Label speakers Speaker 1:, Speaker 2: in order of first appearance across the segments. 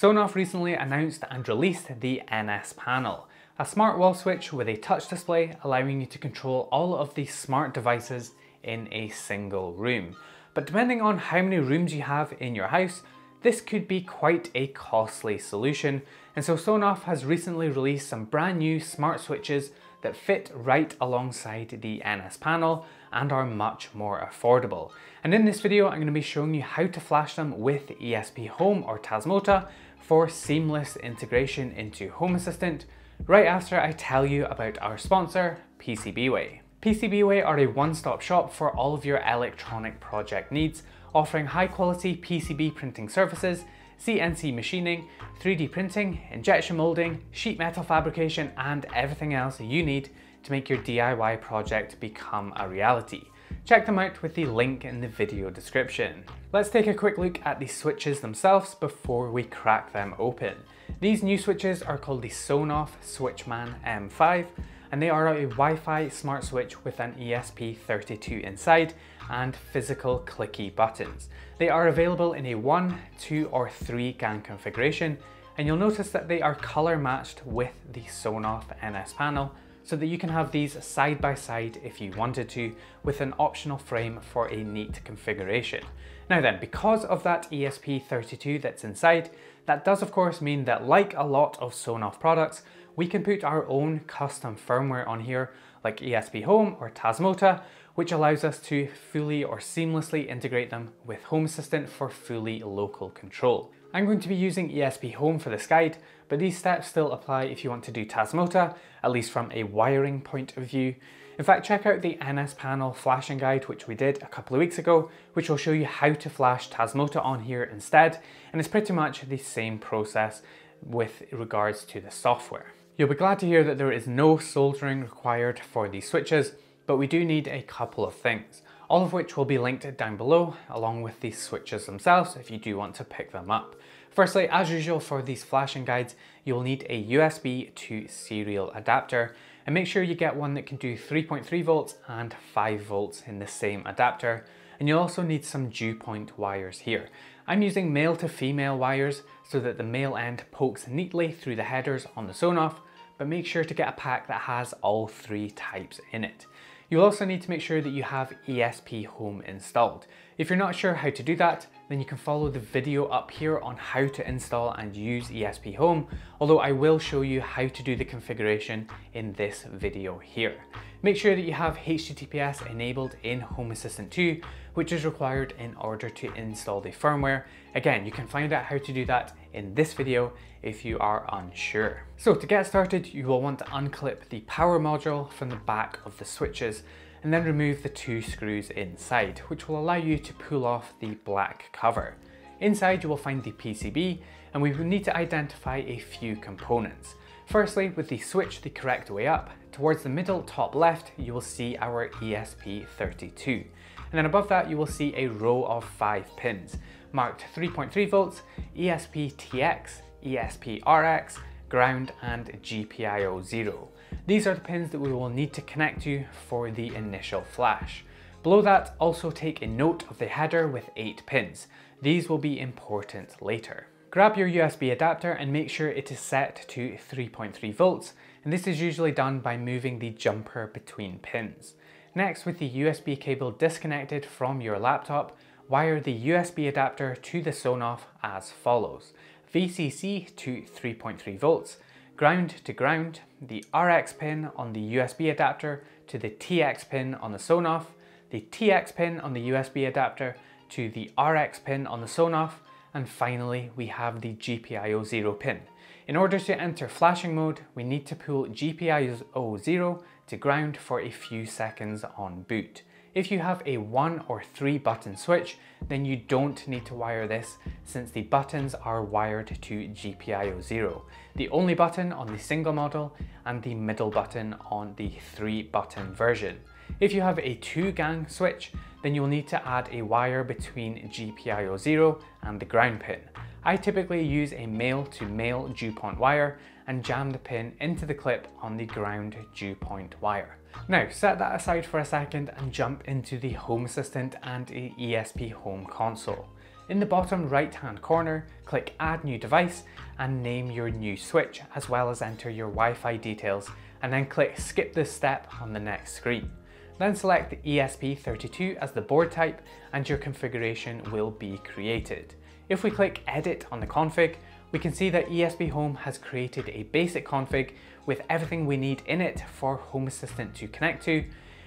Speaker 1: Sonoff recently announced and released the NS panel, a smart wall switch with a touch display allowing you to control all of the smart devices in a single room. But depending on how many rooms you have in your house, this could be quite a costly solution. And so Sonoff has recently released some brand new smart switches that fit right alongside the NS panel and are much more affordable. And in this video, I'm going to be showing you how to flash them with ESP Home or Tasmota for seamless integration into Home Assistant right after I tell you about our sponsor, PCBWay. PCBWay are a one-stop shop for all of your electronic project needs, offering high-quality PCB printing services, CNC machining, 3D printing, injection molding, sheet metal fabrication, and everything else you need to make your DIY project become a reality. Check them out with the link in the video description. Let's take a quick look at the switches themselves before we crack them open. These new switches are called the Sonoff Switchman M5 and they are a Wi-Fi smart switch with an ESP32 inside and physical clicky buttons. They are available in a 1, 2 or 3 gang configuration and you'll notice that they are color matched with the Sonoff NS panel so that you can have these side by side if you wanted to with an optional frame for a neat configuration. Now then, because of that ESP32 that's inside, that does of course mean that like a lot of Sonoff products, we can put our own custom firmware on here like ESP Home or Tasmota, which allows us to fully or seamlessly integrate them with Home Assistant for fully local control. I'm going to be using ESP Home for this guide, but these steps still apply if you want to do Tasmota, at least from a wiring point of view. In fact, check out the NS panel flashing guide, which we did a couple of weeks ago, which will show you how to flash Tasmota on here instead, and it's pretty much the same process with regards to the software. You'll be glad to hear that there is no soldering required for these switches, but we do need a couple of things, all of which will be linked down below along with these switches themselves if you do want to pick them up. Firstly, as usual for these flashing guides, you'll need a USB to serial adapter and make sure you get one that can do 3.3 volts and 5 volts in the same adapter. And you'll also need some DuPont wires here. I'm using male to female wires so that the male end pokes neatly through the headers on the Sonoff, but make sure to get a pack that has all three types in it. You'll also need to make sure that you have ESP Home installed. If you're not sure how to do that, then you can follow the video up here on how to install and use ESP Home, although I will show you how to do the configuration in this video here. Make sure that you have HTTPS enabled in Home Assistant 2, which is required in order to install the firmware. Again, you can find out how to do that in this video if you are unsure. So to get started, you will want to unclip the power module from the back of the switches and then remove the two screws inside, which will allow you to pull off the black cover. Inside you will find the PCB and we will need to identify a few components. Firstly, with the switch the correct way up, towards the middle top left you will see our ESP32. And then above that you will see a row of five pins, marked 3.3 volts, ESP-TX, ESP-RX, ground and GPIO 0. These are the pins that we will need to connect to for the initial flash. Below that, also take a note of the header with 8 pins. These will be important later. Grab your USB adapter and make sure it is set to 3.3 volts, and this is usually done by moving the jumper between pins. Next, with the USB cable disconnected from your laptop, wire the USB adapter to the Sonoff as follows. VCC to 3.3 volts, ground to ground, the RX pin on the USB adapter to the TX pin on the Sonoff, the TX pin on the USB adapter to the RX pin on the Sonoff, and finally we have the GPIO 0 pin. In order to enter flashing mode, we need to pull GPIO 0 to ground for a few seconds on boot. If you have a one or three button switch, then you don't need to wire this since the buttons are wired to GPIO 0. The only button on the single model and the middle button on the three button version. If you have a two gang switch, then you'll need to add a wire between GPIO 0 and the ground pin. I typically use a male to male DuPont wire and jam the pin into the clip on the ground DuPont wire. Now set that aside for a second and jump into the Home Assistant and ESP Home console. In the bottom right hand corner, click add new device and name your new switch as well as enter your Wi-Fi details and then click skip this step on the next screen. Then select the ESP32 as the board type and your configuration will be created. If we click edit on the config, we can see that ESP Home has created a basic config with everything we need in it for Home Assistant to connect to,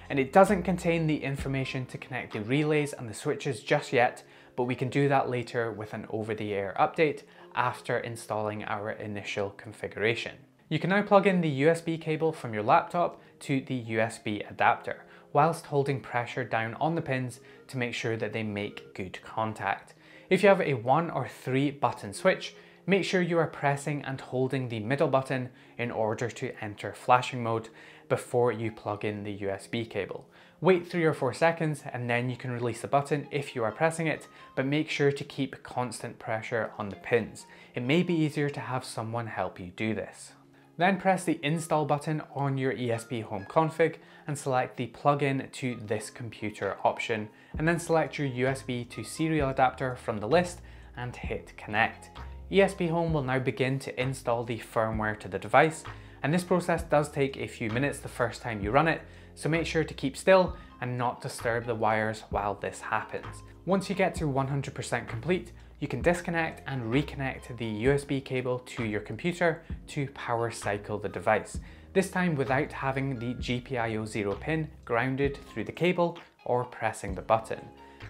Speaker 1: and it doesn't contain the information to connect the relays and the switches just yet, but we can do that later with an over-the-air update after installing our initial configuration. You can now plug in the USB cable from your laptop to the USB adapter, whilst holding pressure down on the pins to make sure that they make good contact. If you have a one or three button switch, make sure you are pressing and holding the middle button in order to enter flashing mode before you plug in the USB cable. Wait 3 or 4 seconds and then you can release the button if you are pressing it, but make sure to keep constant pressure on the pins. It may be easier to have someone help you do this. Then press the install button on your ESP home config and select the plug-in to this computer option and then select your USB to serial adapter from the list and hit connect. ESP Home will now begin to install the firmware to the device and this process does take a few minutes the first time you run it, so make sure to keep still and not disturb the wires while this happens. Once you get to 100% complete, you can disconnect and reconnect the USB cable to your computer to power cycle the device, this time without having the GPIO 0 pin grounded through the cable or pressing the button.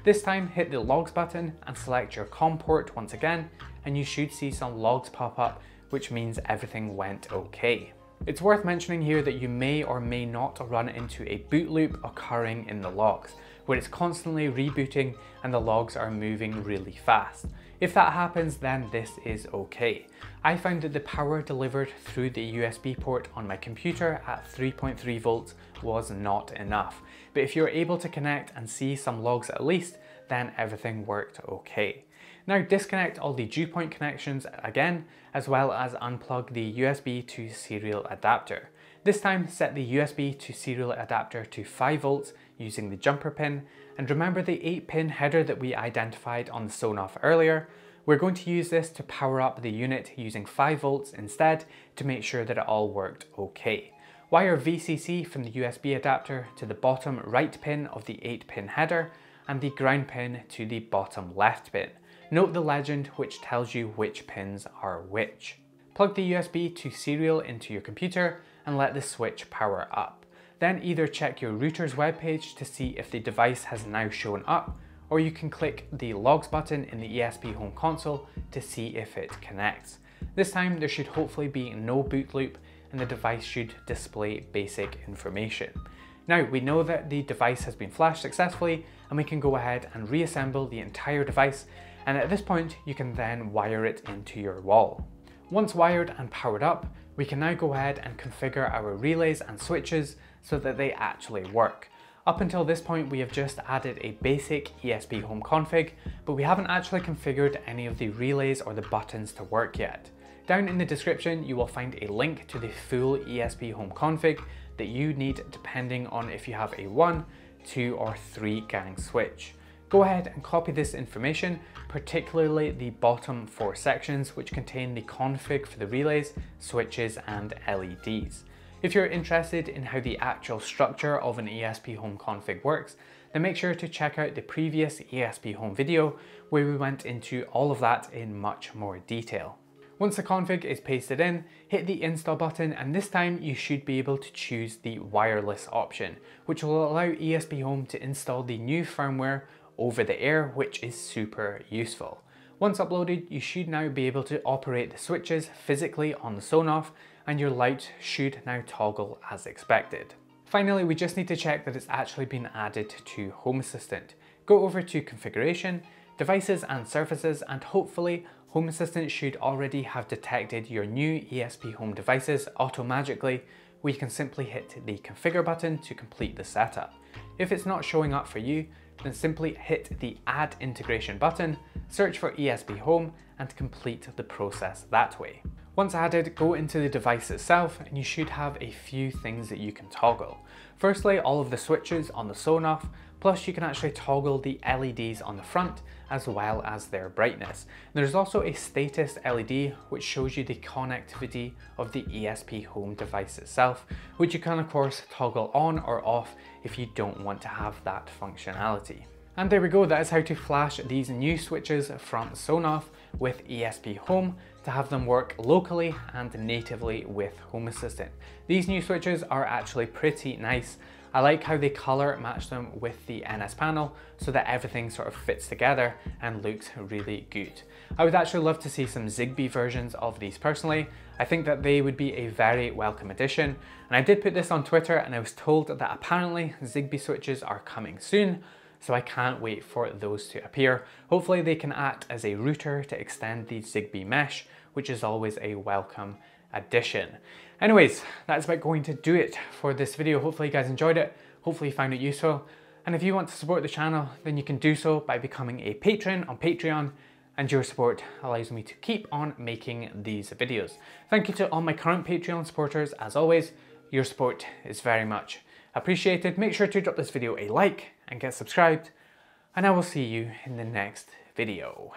Speaker 1: This time hit the logs button and select your COM port once again and you should see some logs pop up which means everything went okay. It's worth mentioning here that you may or may not run into a boot loop occurring in the logs, where it's constantly rebooting and the logs are moving really fast. If that happens, then this is okay. I found that the power delivered through the USB port on my computer at 3.3 volts was not enough. But if you're able to connect and see some logs at least, then everything worked okay. Now disconnect all the DuPont connections again, as well as unplug the USB to serial adapter. This time set the USB to serial adapter to 5 volts using the jumper pin, and remember the 8 pin header that we identified on the Sonoff earlier. We're going to use this to power up the unit using 5 volts instead to make sure that it all worked okay. Wire VCC from the USB adapter to the bottom right pin of the 8 pin header and the ground pin to the bottom left pin. Note the legend which tells you which pins are which. Plug the USB to serial into your computer and let the switch power up. Then either check your router's webpage to see if the device has now shown up, or you can click the logs button in the ESP home console to see if it connects. This time there should hopefully be no boot loop and the device should display basic information. Now we know that the device has been flashed successfully and we can go ahead and reassemble the entire device and at this point you can then wire it into your wall. Once wired and powered up, we can now go ahead and configure our relays and switches so that they actually work. Up until this point we have just added a basic ESP home config, but we haven't actually configured any of the relays or the buttons to work yet. Down in the description you will find a link to the full ESP home config that you need depending on if you have a 1, 2 or 3 gang switch. Go ahead and copy this information, particularly the bottom four sections which contain the config for the relays, switches and LEDs. If you're interested in how the actual structure of an ESP Home config works, then make sure to check out the previous ESP Home video where we went into all of that in much more detail. Once the config is pasted in, hit the install button and this time you should be able to choose the wireless option, which will allow ESP Home to install the new firmware over the air, which is super useful. Once uploaded, you should now be able to operate the switches physically on the Sonoff and your light should now toggle as expected. Finally, we just need to check that it's actually been added to Home Assistant. Go over to Configuration, Devices and Services, and hopefully Home Assistant should already have detected your new ESP Home devices automatically, you can simply hit the configure button to complete the setup. If it's not showing up for you, then simply hit the add integration button, search for ESP Home and complete the process that way. Once added, go into the device itself and you should have a few things that you can toggle. Firstly, all of the switches on the Sonoff, Plus you can actually toggle the LEDs on the front as well as their brightness. There's also a status LED which shows you the connectivity of the ESP home device itself, which you can of course toggle on or off if you don't want to have that functionality. And there we go, that is how to flash these new switches from Sonoff with ESP Home to have them work locally and natively with Home Assistant. These new switches are actually pretty nice. I like how they color match them with the NS panel so that everything sort of fits together and looks really good. I would actually love to see some Zigbee versions of these personally. I think that they would be a very welcome addition. And I did put this on Twitter and I was told that apparently Zigbee switches are coming soon so I can't wait for those to appear. Hopefully they can act as a router to extend the Zigbee mesh, which is always a welcome addition. Anyways, that's about going to do it for this video. Hopefully you guys enjoyed it. Hopefully you found it useful. And if you want to support the channel, then you can do so by becoming a patron on Patreon and your support allows me to keep on making these videos. Thank you to all my current Patreon supporters. As always, your support is very much appreciated. Make sure to drop this video a like and get subscribed, and I will see you in the next video.